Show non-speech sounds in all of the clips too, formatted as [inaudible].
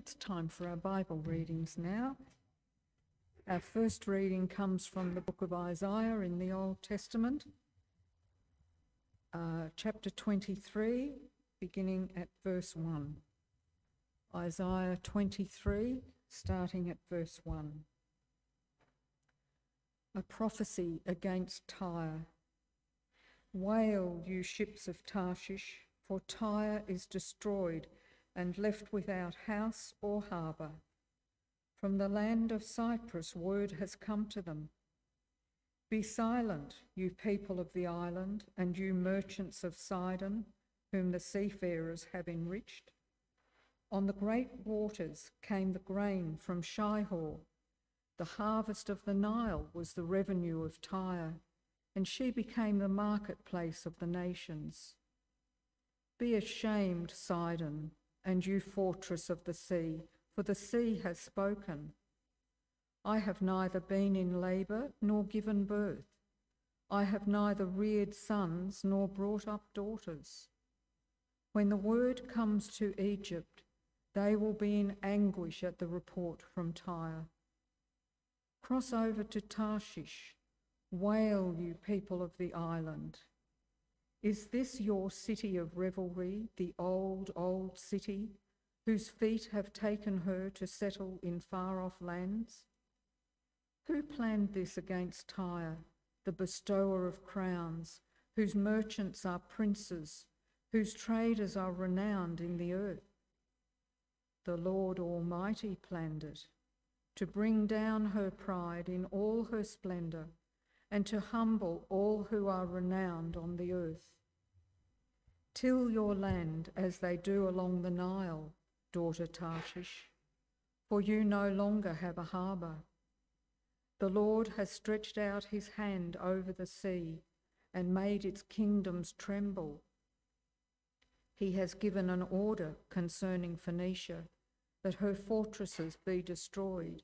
It's time for our Bible readings now. Our first reading comes from the book of Isaiah in the Old Testament, uh, chapter 23, beginning at verse 1. Isaiah 23, starting at verse 1. A prophecy against Tyre. Wail, you ships of Tarshish, for Tyre is destroyed and left without house or harbour. From the land of Cyprus, word has come to them. Be silent, you people of the island, and you merchants of Sidon, whom the seafarers have enriched. On the great waters came the grain from Shihor. The harvest of the Nile was the revenue of Tyre, and she became the marketplace of the nations. Be ashamed, Sidon, and you fortress of the sea, for the sea has spoken. I have neither been in labour nor given birth. I have neither reared sons nor brought up daughters. When the word comes to Egypt, they will be in anguish at the report from Tyre. Cross over to Tarshish. Wail, you people of the island. Is this your city of revelry, the old, old city, whose feet have taken her to settle in far off lands? Who planned this against Tyre, the bestower of crowns, whose merchants are princes, whose traders are renowned in the earth? The Lord Almighty planned it, to bring down her pride in all her splendour and to humble all who are renowned on the earth. Till your land as they do along the Nile, daughter Tarshish, for you no longer have a harbour. The Lord has stretched out his hand over the sea and made its kingdoms tremble. He has given an order concerning Phoenicia that her fortresses be destroyed.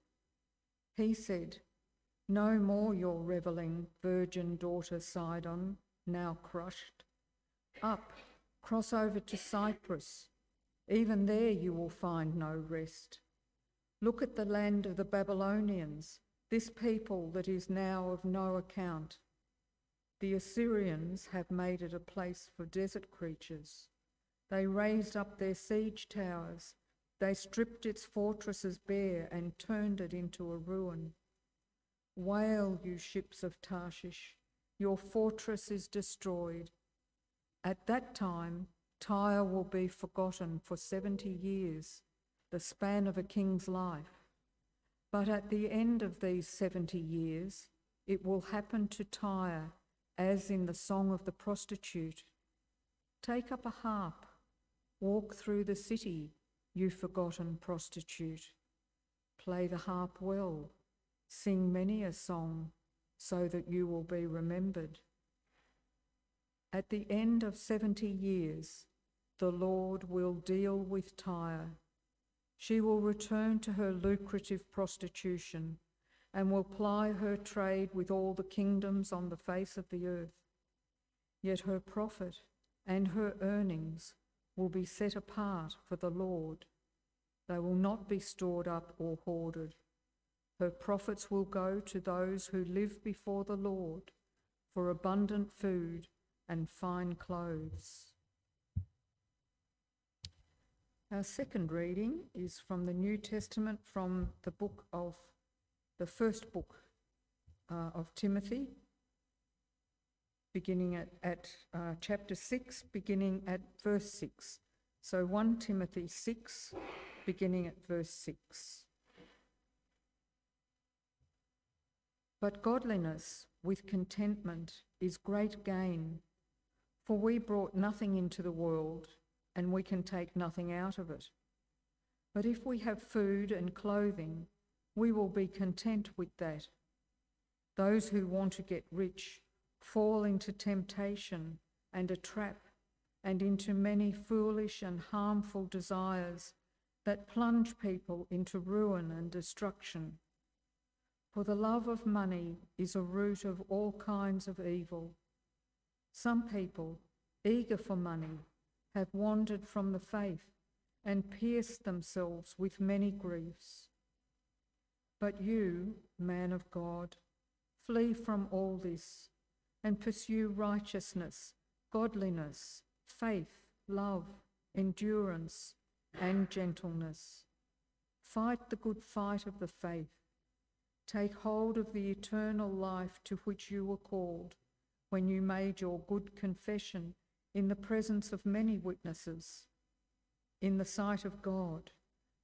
He said, no more your revelling, virgin daughter Sidon, now crushed. Up, cross over to Cyprus. Even there you will find no rest. Look at the land of the Babylonians, this people that is now of no account. The Assyrians have made it a place for desert creatures. They raised up their siege towers. They stripped its fortresses bare and turned it into a ruin. Wail, you ships of Tarshish, your fortress is destroyed. At that time, Tyre will be forgotten for 70 years, the span of a king's life. But at the end of these 70 years, it will happen to Tyre as in the song of the prostitute. Take up a harp, walk through the city, you forgotten prostitute. Play the harp well Sing many a song so that you will be remembered. At the end of 70 years, the Lord will deal with Tyre. She will return to her lucrative prostitution and will ply her trade with all the kingdoms on the face of the earth. Yet her profit and her earnings will be set apart for the Lord. They will not be stored up or hoarded. Her profits will go to those who live before the Lord for abundant food and fine clothes. Our second reading is from the New Testament from the book of the first book uh, of Timothy, beginning at, at uh, chapter 6, beginning at verse 6. So 1 Timothy 6, beginning at verse 6. But godliness with contentment is great gain, for we brought nothing into the world, and we can take nothing out of it. But if we have food and clothing, we will be content with that. Those who want to get rich fall into temptation and a trap, and into many foolish and harmful desires that plunge people into ruin and destruction. For the love of money is a root of all kinds of evil. Some people, eager for money, have wandered from the faith and pierced themselves with many griefs. But you, man of God, flee from all this and pursue righteousness, godliness, faith, love, endurance, and gentleness. Fight the good fight of the faith. Take hold of the eternal life to which you were called when you made your good confession in the presence of many witnesses, in the sight of God,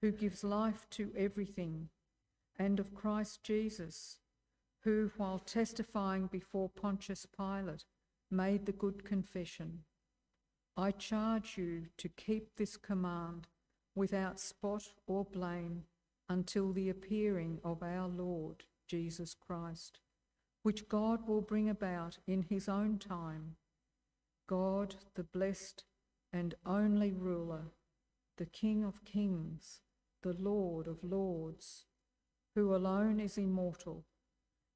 who gives life to everything, and of Christ Jesus, who, while testifying before Pontius Pilate, made the good confession. I charge you to keep this command without spot or blame until the appearing of our Lord Jesus Christ, which God will bring about in his own time. God, the blessed and only ruler, the King of kings, the Lord of lords, who alone is immortal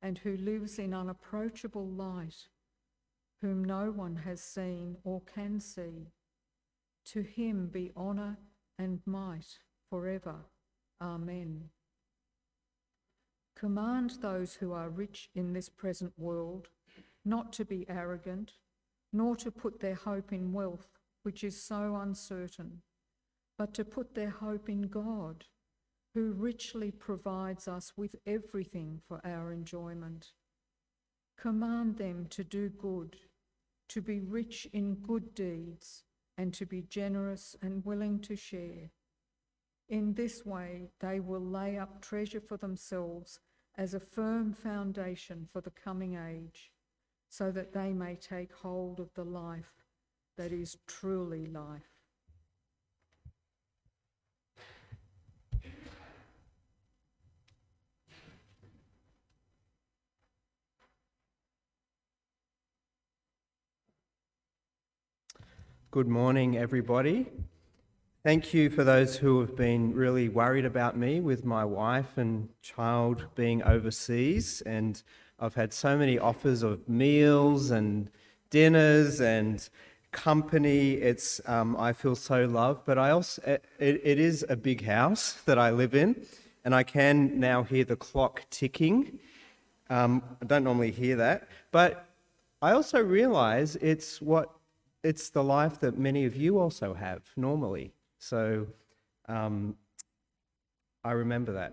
and who lives in unapproachable light, whom no one has seen or can see. To him be honour and might forever. Amen. Command those who are rich in this present world not to be arrogant, nor to put their hope in wealth, which is so uncertain, but to put their hope in God, who richly provides us with everything for our enjoyment. Command them to do good, to be rich in good deeds, and to be generous and willing to share. In this way, they will lay up treasure for themselves as a firm foundation for the coming age, so that they may take hold of the life that is truly life. Good morning, everybody. Thank you for those who have been really worried about me with my wife and child being overseas. And I've had so many offers of meals and dinners and company. It's um, I feel so loved, but I also it, it is a big house that I live in, and I can now hear the clock ticking. Um, I don't normally hear that, but I also realize it's what it's the life that many of you also have normally. So um, I remember that.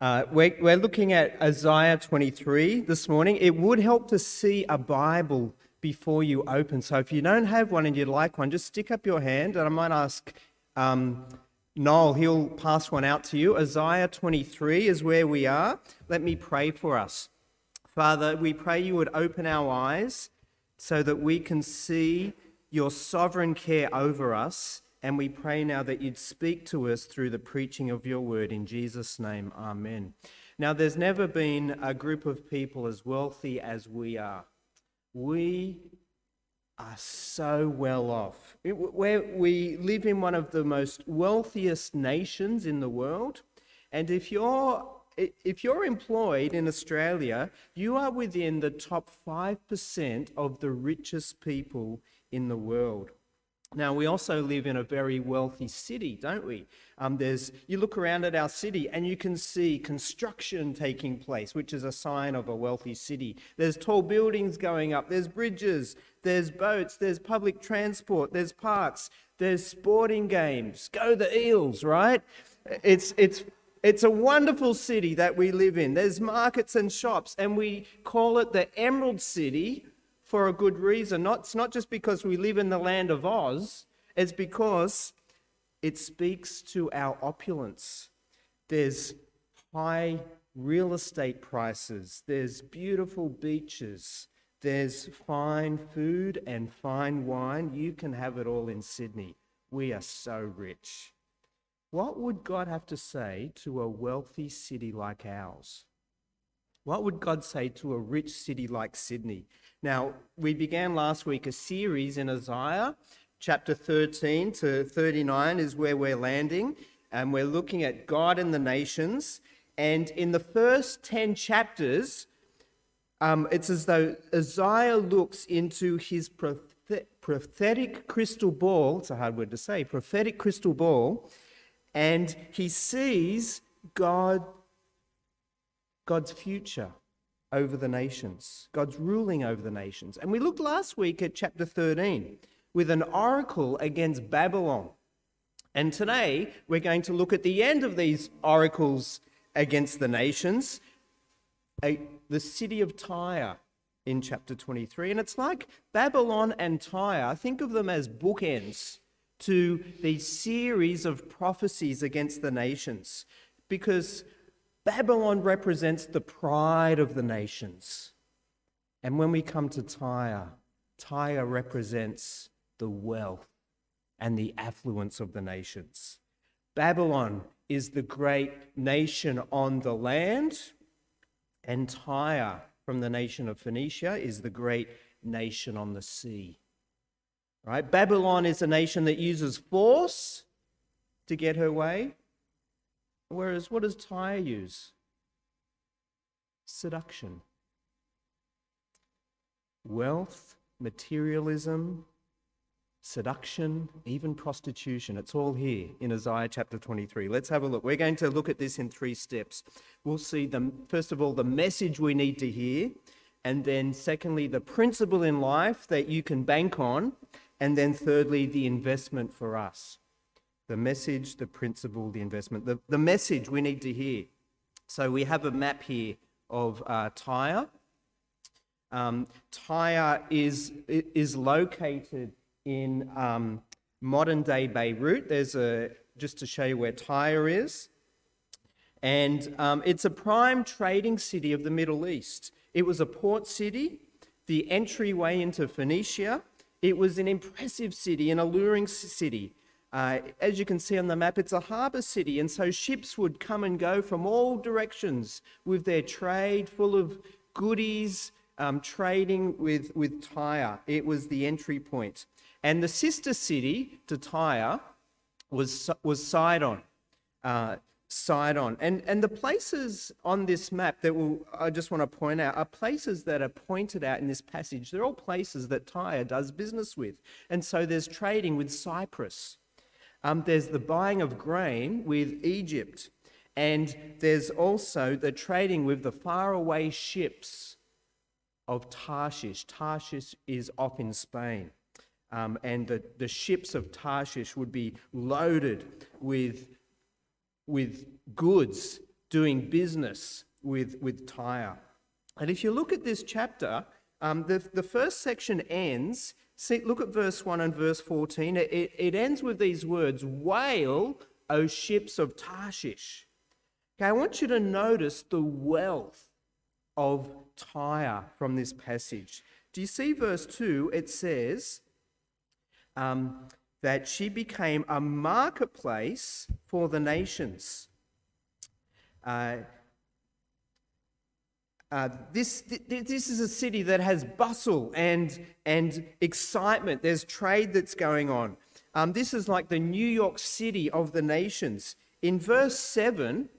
Uh, we're, we're looking at Isaiah 23 this morning. It would help to see a Bible before you open. So if you don't have one and you'd like one, just stick up your hand and I might ask um, Noel, he'll pass one out to you. Isaiah 23 is where we are. Let me pray for us. Father, we pray you would open our eyes so that we can see your sovereign care over us. And we pray now that you'd speak to us through the preaching of your word. In Jesus' name, amen. Now, there's never been a group of people as wealthy as we are. We are so well off. we live in one of the most wealthiest nations in the world. And if you're if you're employed in Australia, you are within the top 5% of the richest people in the world. Now, we also live in a very wealthy city, don't we? Um, there's, you look around at our city and you can see construction taking place, which is a sign of a wealthy city. There's tall buildings going up, there's bridges, there's boats, there's public transport, there's parks, there's sporting games. Go the Eels, right? It's, it's it's a wonderful city that we live in. There's markets and shops, and we call it the Emerald City for a good reason. Not, it's not just because we live in the land of Oz, it's because it speaks to our opulence. There's high real estate prices, there's beautiful beaches, there's fine food and fine wine. You can have it all in Sydney. We are so rich. What would God have to say to a wealthy city like ours? What would God say to a rich city like Sydney? Now, we began last week a series in Isaiah, chapter 13 to 39 is where we're landing, and we're looking at God and the nations. And in the first 10 chapters, um, it's as though Isaiah looks into his prophet- prophetic crystal ball, it's a hard word to say, prophetic crystal ball, and he sees God, God's future over the nations, God's ruling over the nations. And we looked last week at chapter 13 with an oracle against Babylon. And today we're going to look at the end of these oracles against the nations, a, the city of Tyre in chapter 23. And it's like Babylon and Tyre, think of them as bookends to the series of prophecies against the nations, because Babylon represents the pride of the nations. And when we come to Tyre, Tyre represents the wealth and the affluence of the nations. Babylon is the great nation on the land, and Tyre from the nation of Phoenicia is the great nation on the sea. Right? Babylon is a nation that uses force to get her way, whereas what does Tyre use? Seduction. Wealth, materialism, seduction, even prostitution. It's all here in Isaiah chapter 23. Let's have a look. We're going to look at this in three steps. We'll see the first of all the message we need to hear, and then secondly the principle in life that you can bank on, and then thirdly the investment for us. The message, the principle, the investment. The, the message we need to hear. So we have a map here of uh, Tyre. Um, Tyre is, is located in um, modern day Beirut. There's a, just to show you where Tyre is. And um, it's a prime trading city of the Middle East. It was a port city, the entryway into Phoenicia. It was an impressive city, an alluring city. Uh, as you can see on the map, it's a harbour city, and so ships would come and go from all directions with their trade full of goodies, um, trading with, with Tyre. It was the entry point. And the sister city to Tyre was, was Sidon. Uh, Sidon. And, and the places on this map that we'll, I just want to point out are places that are pointed out in this passage. They're all places that Tyre does business with. And so there's trading with Cyprus. Um, there's the buying of grain with Egypt. And there's also the trading with the faraway ships of Tarshish. Tarshish is off in Spain. Um, and the, the ships of Tarshish would be loaded with, with goods, doing business with, with Tyre. And if you look at this chapter, um, the, the first section ends, see, look at verse 1 and verse 14. It, it ends with these words Wail, O ships of Tarshish. Okay, I want you to notice the wealth of Tyre from this passage. Do you see verse 2? It says, um, that she became a marketplace for the nations. Uh, uh, this, th- this is a city that has bustle and, and excitement. There's trade that's going on. Um, this is like the New York City of the nations. In verse 7,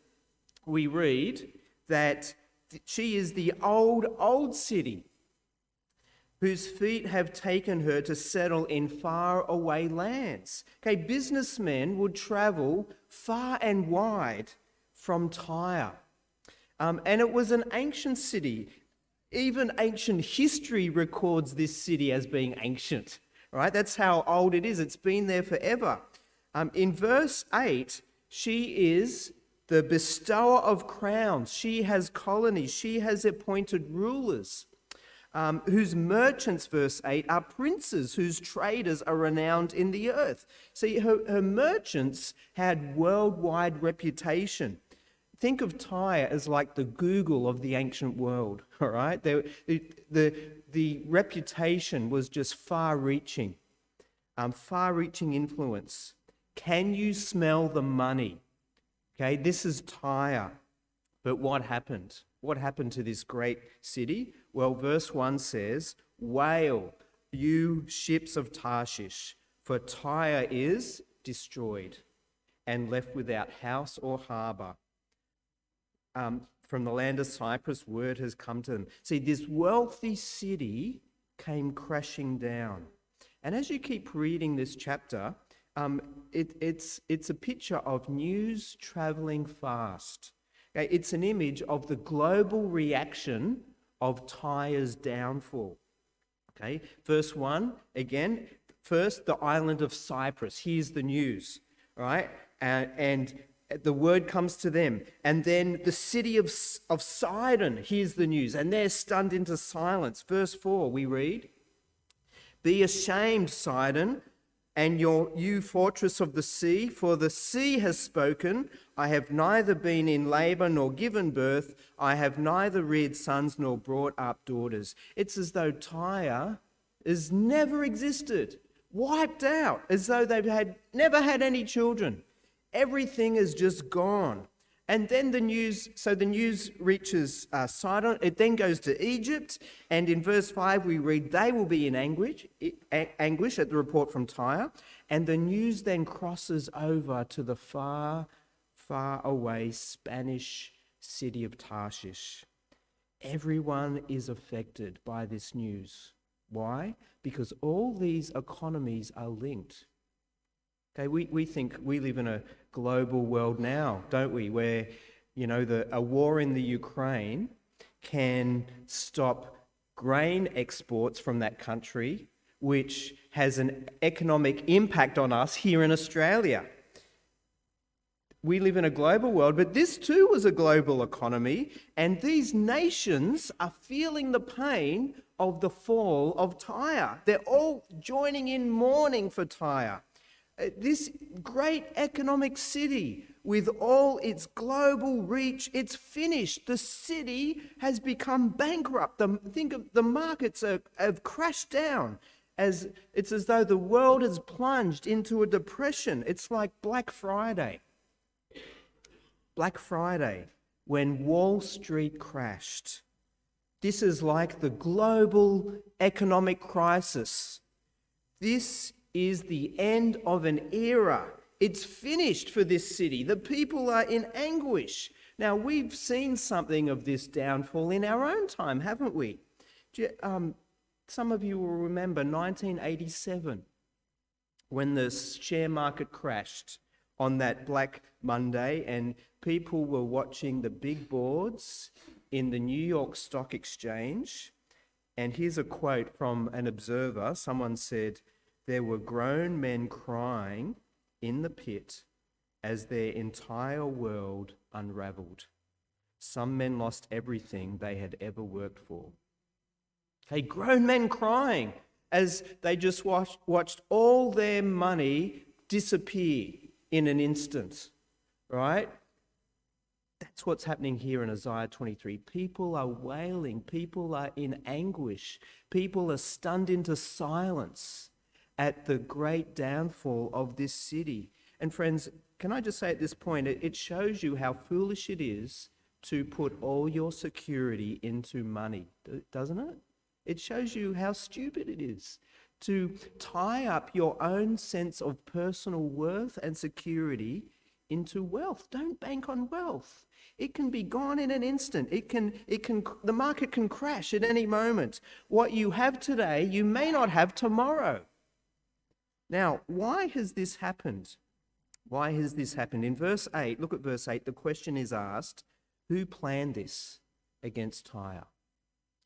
we read that she is the old, old city whose feet have taken her to settle in far away lands. Okay, businessmen would travel far and wide from Tyre. Um, and it was an ancient city. Even ancient history records this city as being ancient, right? That's how old it is. It's been there forever. Um, in verse 8, she is the bestower of crowns. She has colonies. She has appointed rulers um, whose merchants, verse 8, are princes, whose traders are renowned in the earth. See, her, her merchants had worldwide reputation. Think of Tyre as like the Google of the ancient world, [laughs] all right? The, the, the reputation was just far reaching, um, far reaching influence. Can you smell the money? Okay, this is Tyre. But what happened? What happened to this great city? Well, verse 1 says, Wail, you ships of Tarshish, for Tyre is destroyed and left without house or harbour. Um, from the land of Cyprus, word has come to them. See, this wealthy city came crashing down. And as you keep reading this chapter, um, it, it's, it's a picture of news traveling fast. Okay, it's an image of the global reaction of Tyre's downfall. Okay, verse 1 again, first the island of Cyprus. Here's the news, right? And, and the word comes to them. And then the city of, of Sidon hears the news, and they're stunned into silence. Verse 4, we read Be ashamed, Sidon, and your, you fortress of the sea, for the sea has spoken. I have neither been in labor nor given birth. I have neither reared sons nor brought up daughters. It's as though Tyre has never existed, wiped out, as though they've had, never had any children. Everything is just gone. And then the news, so the news reaches uh, Sidon. It then goes to Egypt. And in verse 5, we read, They will be in anguish, anguish at the report from Tyre. And the news then crosses over to the far, far away Spanish city of Tarshish. Everyone is affected by this news. Why? Because all these economies are linked. Okay, we, we think we live in a global world now, don't we? Where, you know, the, a war in the Ukraine can stop grain exports from that country, which has an economic impact on us here in Australia. We live in a global world, but this too was a global economy, and these nations are feeling the pain of the fall of Tyre. They're all joining in mourning for Tyre. Uh, this great economic city with all its global reach, it's finished. The city has become bankrupt. The, think of the markets are, have crashed down. As it's as though the world has plunged into a depression. It's like Black Friday. Black Friday, when Wall Street crashed. This is like the global economic crisis. This is the end of an era. It's finished for this city. The people are in anguish. Now, we've seen something of this downfall in our own time, haven't we? Um, some of you will remember 1987 when the share market crashed on that Black Monday, and people were watching the big boards in the New York Stock Exchange. And here's a quote from an observer. Someone said, there were grown men crying in the pit as their entire world unraveled. Some men lost everything they had ever worked for. Hey, grown men crying as they just watched, watched all their money disappear in an instant, right? That's what's happening here in Isaiah 23. People are wailing, people are in anguish, people are stunned into silence at the great downfall of this city. And friends, can I just say at this point, it shows you how foolish it is to put all your security into money, doesn't it? It shows you how stupid it is to tie up your own sense of personal worth and security into wealth. Don't bank on wealth. It can be gone in an instant. It can, it can, the market can crash at any moment. What you have today, you may not have tomorrow. Now, why has this happened? Why has this happened? In verse 8, look at verse 8, the question is asked who planned this against Tyre?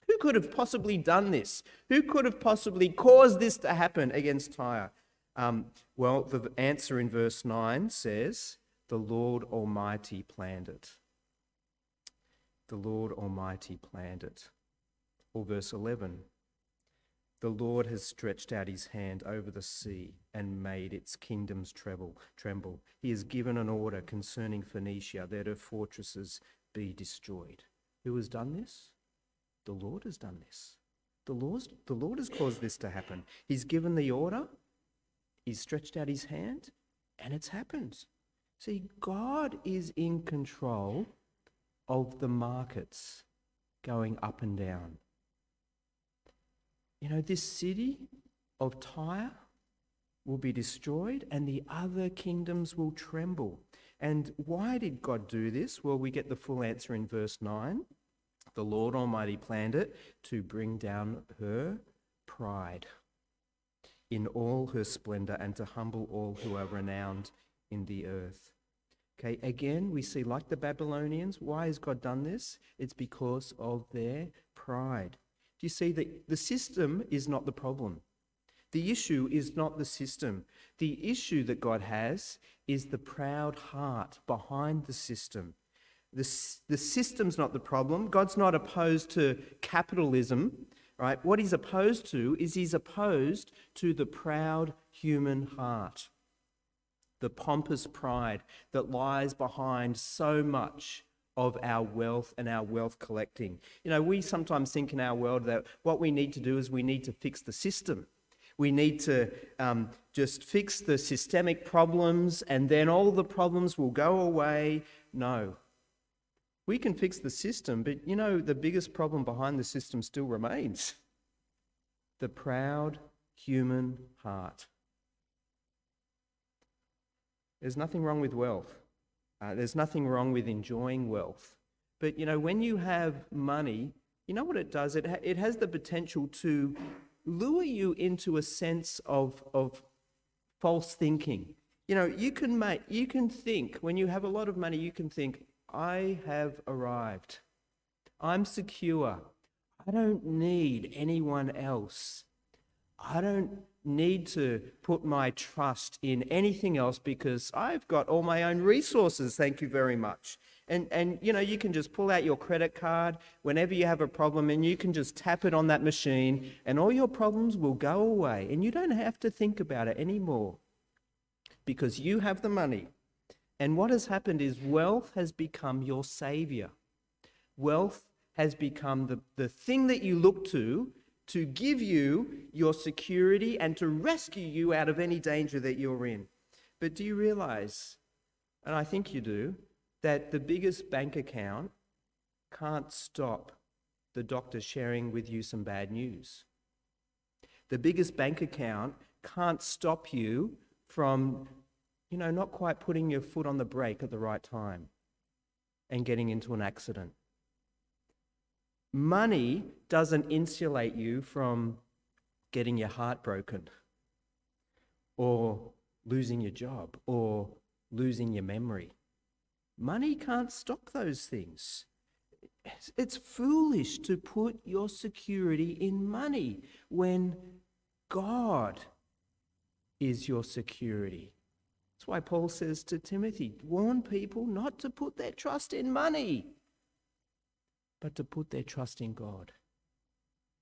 Who could have possibly done this? Who could have possibly caused this to happen against Tyre? Um, well, the answer in verse 9 says, The Lord Almighty planned it. The Lord Almighty planned it. Or verse 11, the Lord has stretched out his hand over the sea and made its kingdoms tremble. tremble. He has given an order concerning Phoenicia that her fortresses be destroyed. Who has done this? The Lord has done this. The, Lord's, the Lord has caused this to happen. He's given the order, He's stretched out His hand, and it's happened. See, God is in control of the markets going up and down. You know, this city of Tyre will be destroyed and the other kingdoms will tremble. And why did God do this? Well, we get the full answer in verse 9. The Lord Almighty planned it to bring down her pride. in all her splendor and to humble all who are renowned in the earth. Okay, again, we see, like the Babylonians, why has God done this? It's because of their pride. Do you see that the system is not the problem? The issue is not the system. The issue that God has is the proud heart behind the system. The, the system's not the problem. God's not opposed to capitalism, right? What he's opposed to is he's opposed to the proud human heart the pompous pride that lies behind so much of our wealth and our wealth collecting. You know, we sometimes think in our world that what we need to do is we need to fix the system. We need to um, just fix the systemic problems and then all the problems will go away. No. We can fix the system, but you know, the biggest problem behind the system still remains the proud human heart. There's nothing wrong with wealth. Uh, there's nothing wrong with enjoying wealth. But you know, when you have money, you know what it does? It, ha- it has the potential to lure you into a sense of, of false thinking. You know, you can make, you can think, when you have a lot of money, you can think, I have arrived. I'm secure. I don't need anyone else. I don't need to put my trust in anything else because I've got all my own resources. Thank you very much. And, and you know, you can just pull out your credit card whenever you have a problem and you can just tap it on that machine and all your problems will go away. And you don't have to think about it anymore because you have the money. And what has happened is wealth has become your savior. Wealth has become the, the thing that you look to to give you your security and to rescue you out of any danger that you're in. But do you realize, and I think you do, that the biggest bank account can't stop the doctor sharing with you some bad news? The biggest bank account can't stop you from, you know, not quite putting your foot on the brake at the right time and getting into an accident. Money doesn't insulate you from getting your heart broken or losing your job or losing your memory. Money can't stop those things. It's foolish to put your security in money when God is your security. That's why Paul says to Timothy, warn people not to put their trust in money but to put their trust in God.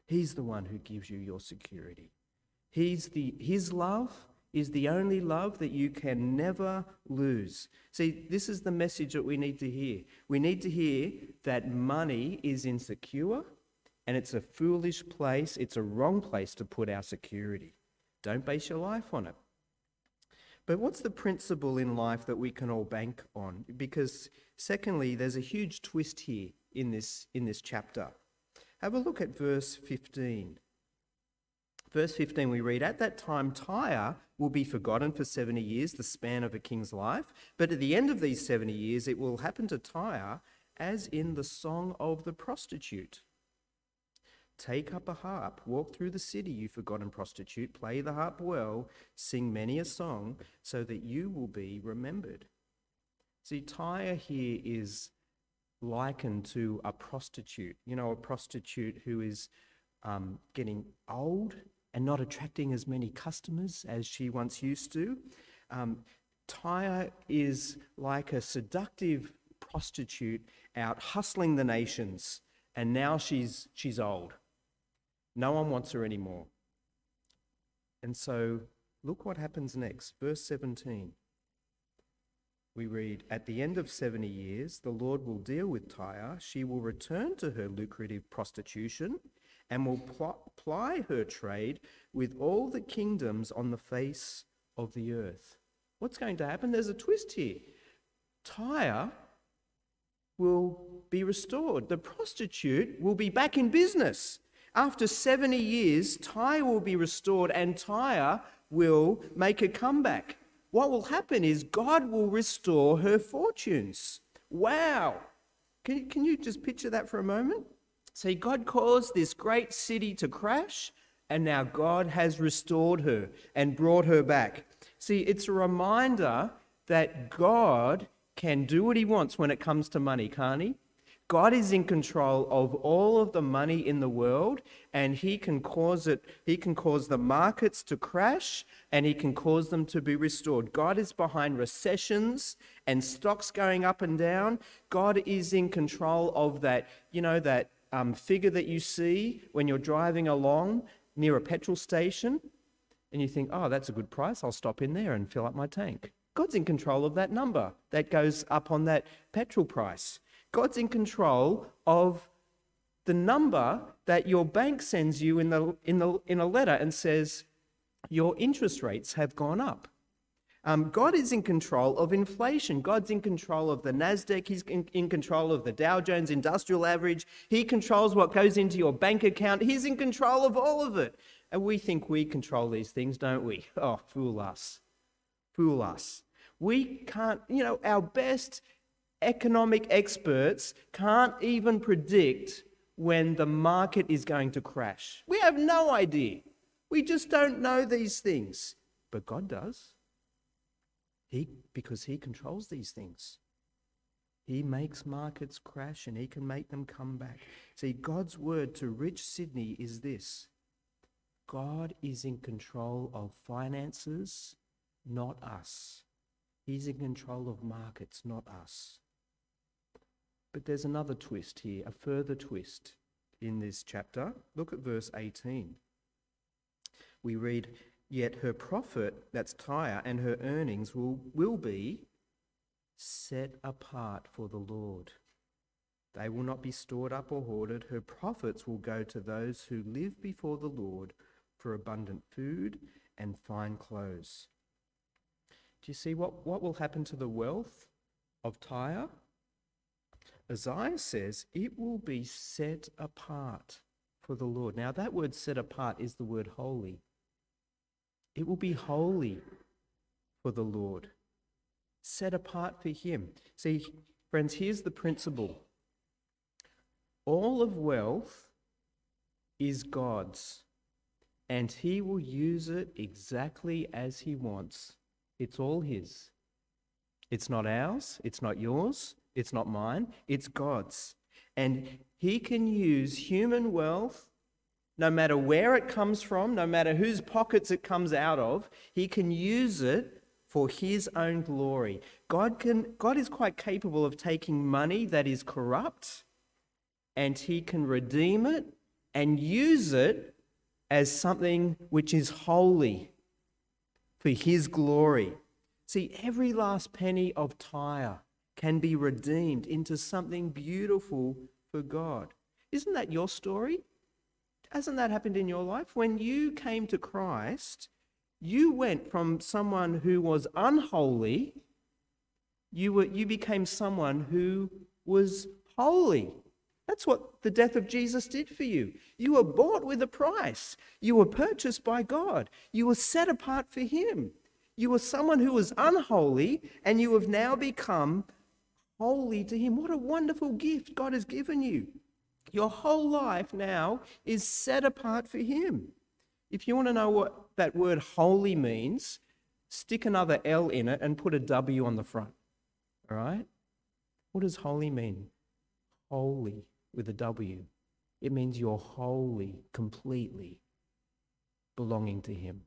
He's the one who gives you your security. He's the, his love is the only love that you can never lose. See, this is the message that we need to hear. We need to hear that money is insecure and it's a foolish place, it's a wrong place to put our security. Don't base your life on it. But what's the principle in life that we can all bank on? Because, secondly, there's a huge twist here in this, in this chapter. Have a look at verse 15. Verse 15, we read, At that time, Tyre will be forgotten for 70 years, the span of a king's life. But at the end of these 70 years, it will happen to Tyre as in the song of the prostitute. Take up a harp, walk through the city, you forgotten prostitute, play the harp well, sing many a song, so that you will be remembered. See, Tyre here is likened to a prostitute. You know, a prostitute who is um, getting old and not attracting as many customers as she once used to. Um, Tyre is like a seductive prostitute out hustling the nations, and now she's, she's old. No one wants her anymore. And so, look what happens next. Verse 17 we read, At the end of 70 years, the Lord will deal with Tyre. She will return to her lucrative prostitution and will pl- ply her trade with all the kingdoms on the face of the earth. What's going to happen? There's a twist here. Tyre will be restored. The prostitute will be back in business. After 70 years, Tyre will be restored and Tyre will make a comeback what will happen is God will restore her fortunes. Wow. Can, can you just picture that for a moment? See, God caused this great city to crash. and now God has restored her and brought her back. See, it's a reminder that God can do what he wants when it comes to money, can't he? God is in control of all of the money in the world and he can cause it he can cause the markets to crash and he can cause them to be restored. God is behind recessions and stocks going up and down. God is in control of that, you know, that um, figure that you see when you're driving along near a petrol station and you think, oh, that's a good price. I'll stop in there and fill up my tank. God's in control of that number that goes up on that petrol price. God's in control of the number that your bank sends you in, the, in, the, in a letter and says, your interest rates have gone up. Um, God is in control of inflation. God's in control of the NASDAQ. He's in, in, control of the Dow Jones Industrial Average. He controls what goes into your bank account. He's in control of all of it. And we think we control these things, don't we? [laughs] Oh, fool us. Fool us. We can't, you know, our best economic experts can't even predict when the market is going to crash. We have no idea. We just don't know these things. But God does. He, because He controls these things. He makes markets crash and He can make them come back. See, God's word to Rich Sydney is this God is in control of finances, not us. He's in control of markets, not us. But there's another twist here, a further twist in this chapter. Look at verse 18. We read, Yet her profit, that's Tyre, and her earnings will, will be set apart for the Lord. They will not be stored up or hoarded. Her profits will go to those who live before the Lord for abundant food and fine clothes. Do you see what, what will happen to the wealth of Tyre? Isaiah says it will be set apart for the Lord. Now, that word set apart is the word holy. It will be holy for the Lord, set apart for Him. See, friends, here's the principle all of wealth is God's, and He will use it exactly as He wants. It's all His. It's not ours, it's not yours, it's not mine, it's God's. And He can use human wealth, no matter where it comes from, no matter whose pockets it comes out of, He can use it for His own glory. God, can, God is quite capable of taking money that is corrupt and He can redeem it and use it as something which is holy for His glory. See, every last penny of Tyre can be redeemed into something beautiful for God. Isn't that your story? Hasn't that happened in your life? When you came to Christ, you went from someone who was unholy, you, were, you became someone who was holy. That's what the death of Jesus did for you. You were bought with a price. You were purchased by God. You were set apart for Him. You were someone who was unholy, and you have now become holy to Him. What a wonderful gift God has given you. Your whole life now is set apart for Him. If you want to know what that word holy means, stick another L in it and put a W on the front. All right? What does holy mean? Holy with a W. It means you're holy completely belonging to Him.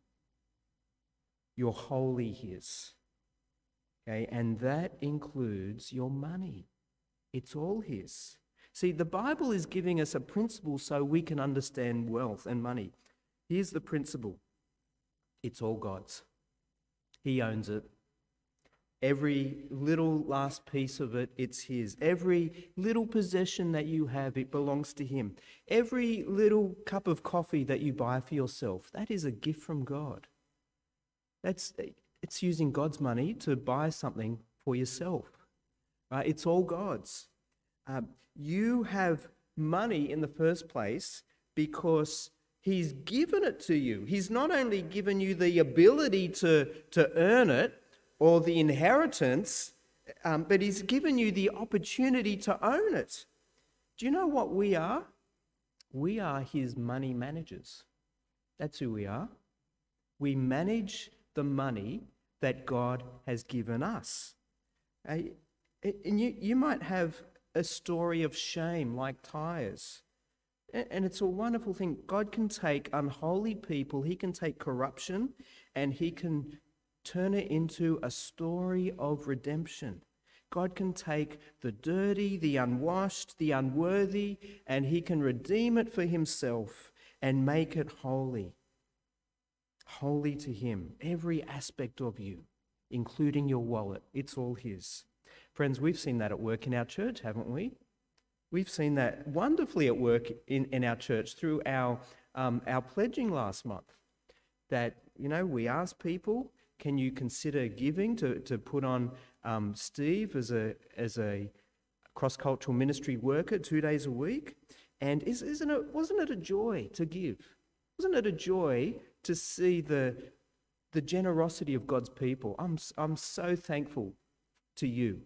You're wholly His. Okay, and that includes your money. It's all His. See, the Bible is giving us a principle so we can understand wealth and money. Here's the principle it's all God's. He owns it. Every little last piece of it, it's His. Every little possession that you have, it belongs to Him. Every little cup of coffee that you buy for yourself, that is a gift from God. That's, it's using God's money to buy something for yourself. Right? It's all God's. Um, you have money in the first place because He's given it to you. He's not only given you the ability to, to earn it or the inheritance, um, but He's given you the opportunity to own it. Do you know what we are? We are His money managers. That's who we are. We manage the money that God has given us. And you, you might have a story of shame like Tyre's. And it's a wonderful thing. God can take unholy people, He can take corruption, and He can turn it into a story of redemption. God can take the dirty, the unwashed, the unworthy, and He can redeem it for Himself and make it holy. Holy to Him. Every aspect of you, including your wallet, it's all His. Friends, we've seen that at work in our church, haven't we? We've seen that wonderfully at work in, in our church through our, um, our pledging last month. That, you know, we asked people, can you consider giving to, to put on um, Steve as a, as a cross cultural ministry worker two days a week? And is, isn't it, wasn't it a joy to give? Wasn't it a joy to see the, the generosity of God's people? I'm, I'm so thankful to you,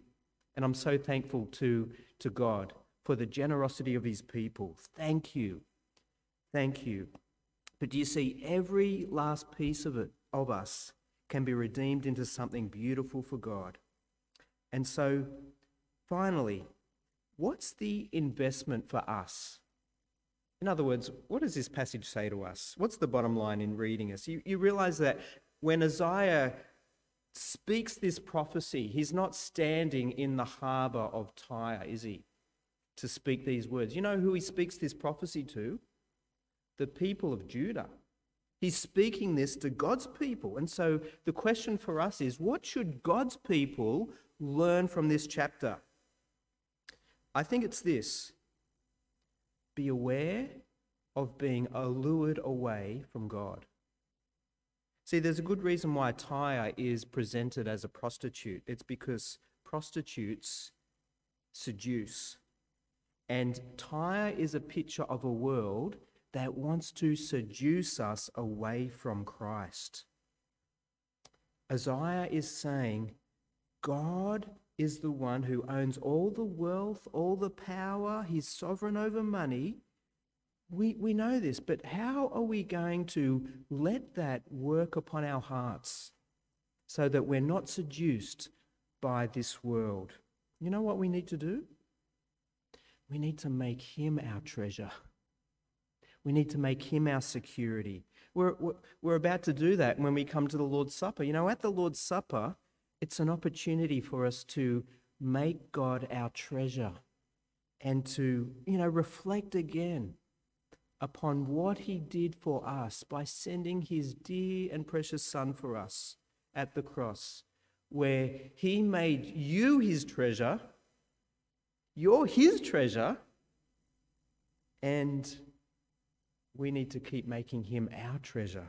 and I'm so thankful to, to God for the generosity of his people. Thank you. Thank you. But do you see, every last piece of it, of us, can be redeemed into something beautiful for God. And so, finally, what's the investment for us? In other words, what does this passage say to us? What's the bottom line in reading us? You, you realize that when Isaiah speaks this prophecy, he's not standing in the harbour of Tyre, is he? to speak these words. You know who he speaks this prophecy to? The people of Judah. He's speaking this to God's people. And so the question for us is what should God's people learn from this chapter? I think it's this be aware of being allured away from God. See, there's a good reason why Tyre is presented as a prostitute. It's because prostitutes seduce. And Tyre is a picture of a world that wants to seduce us away from Christ. Isaiah is saying, God is the one who owns all the wealth, all the power, he's sovereign over money. We, we know this, but how are we going to let that work upon our hearts so that we're not seduced by this world? You know what we need to do? We need to make him our treasure. We need to make him our security. We're, we're we're about to do that when we come to the Lord's Supper. You know, at the Lord's Supper, it's an opportunity for us to make God our treasure and to, you know, reflect again upon what he did for us by sending his dear and precious Son for us at the cross, where he made you his treasure you're his treasure, and we need to keep making him our treasure.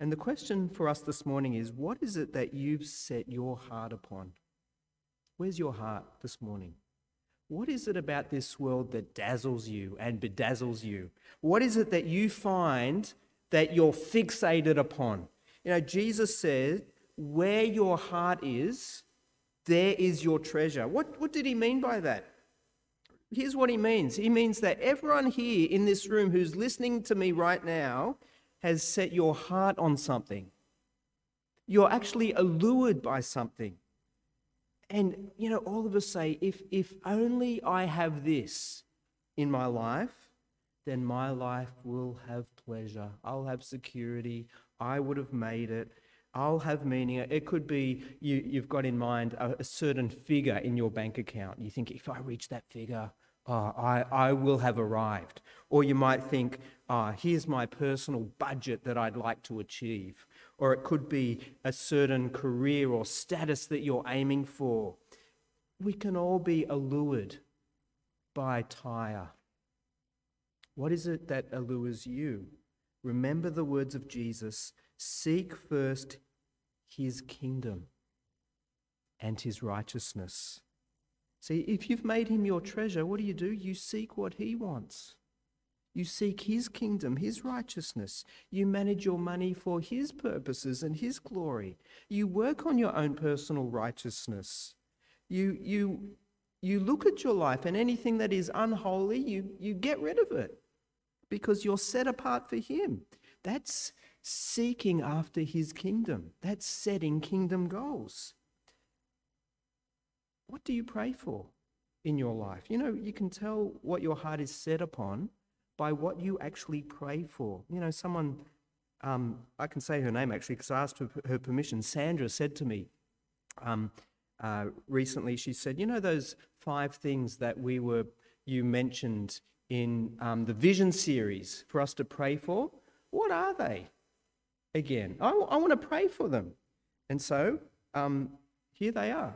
And the question for us this morning is what is it that you've set your heart upon? Where's your heart this morning? What is it about this world that dazzles you and bedazzles you? What is it that you find that you're fixated upon? You know, Jesus said, Where your heart is, there is your treasure. What, what did he mean by that? Here's what he means He means that everyone here in this room who's listening to me right now has set your heart on something. You're actually allured by something. And, you know, all of us say, if, if only I have this in my life, then my life will have pleasure. I'll have security. I would have made it. I'll have meaning. It could be you, you've got in mind a, a, certain figure in your bank account. You think, if I reach that figure, oh, I, I will have arrived. Or you might think, oh, here's my personal budget that I'd like to achieve. Or it could be a certain career or status that you're aiming for. We can all be allured by Tyre. What is it that allures you? Remember the words of Jesus seek first his kingdom and his righteousness. See, if you've made him your treasure, what do you do? You seek what he wants. You seek his kingdom, his righteousness. You manage your money for his purposes and his glory. You work on your own personal righteousness. You, you, you look at your life and anything that is unholy, you, you get rid of it. because you're set apart for Him. That's seeking after His kingdom, that's setting kingdom goals. What do you pray for in your life? You know, you can tell what your heart is set upon by what you actually pray for. You know, someone, um, I can say her name actually because I asked her, her permission. Sandra said to me um, uh, recently, she said, You know, those five things that we were, you mentioned in um, the vision series for us to pray for? What are they? Again, I, I want to pray for them. And so um, here they are.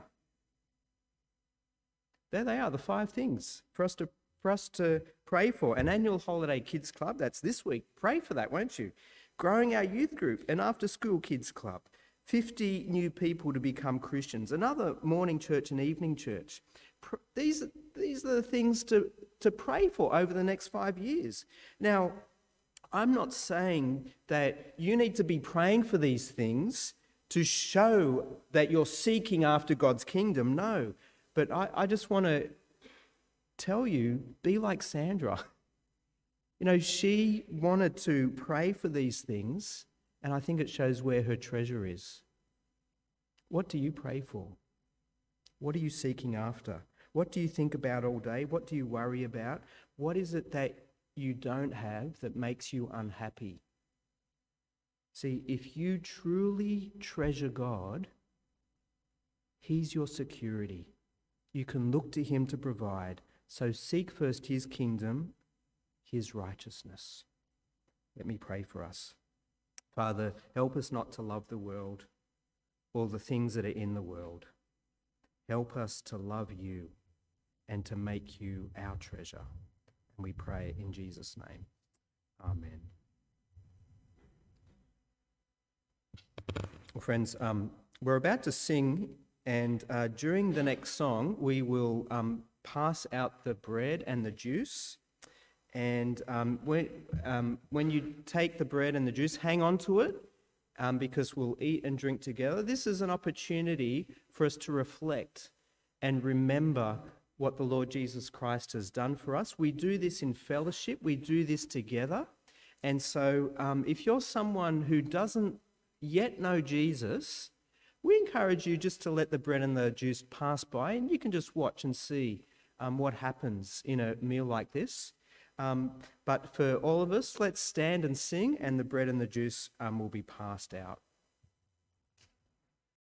There they are, the five things for us to for us to pray for. An annual holiday kids club, that's this week. Pray for that, won't you? Growing our youth group, an after school kids club, 50 new people to become Christians, another morning church and evening church. These, these are the things to, to pray for over the next five years. Now, I'm not saying that you need to be praying for these things to show that you're seeking after God's kingdom. No. But I, I just want to tell you be like Sandra. [laughs] You know, she wanted to pray for these things, and I think it shows where her treasure is. What do you pray for? What are you seeking after? What do you think about all day? What do you worry about? What is it that you don't have that makes you unhappy? See, if you truly treasure God, He's your security. You can look to Him to provide. So seek first His kingdom, His righteousness. Let me pray for us. Father, help us not to love the world or the things that are in the world. Help us to love you and to make you our treasure. And we pray in Jesus' name. Amen. Well, friends, um, we're about to sing and uh, during the next song, we will um, pass out the bread and the juice. And um, when, um, when you take the bread and the juice, hang on to it um, because we'll eat and drink together. This is an opportunity for us to reflect and remember what the Lord Jesus Christ has done for us. We do this in fellowship, we do this together. And so, um, if you're someone who doesn't yet know Jesus, we encourage you just to let the bread and the juice pass by, and you can just watch and see um, what happens in a meal like this. Um, but for all of us, let's stand and sing, and the bread and the juice um, will be passed out.